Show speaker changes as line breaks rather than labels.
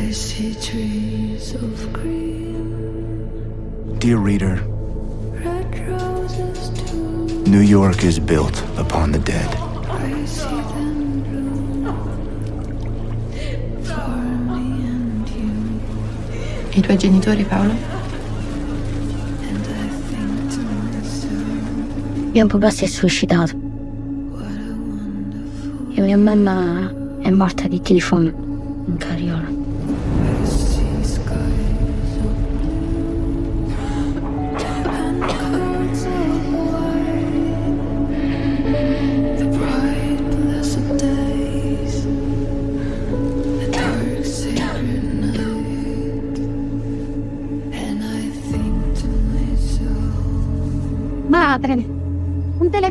I see trees of green,
Dear reader,
red roses too.
New York is built upon the dead.
I see them bloom for me and you.
I tuoi genitori, Paolo?
And I think to myself,
Mio papà si è suicidato
what a wonderful
e mia mamma è morta di tifo in carriola.
Madre. Un
teléfono.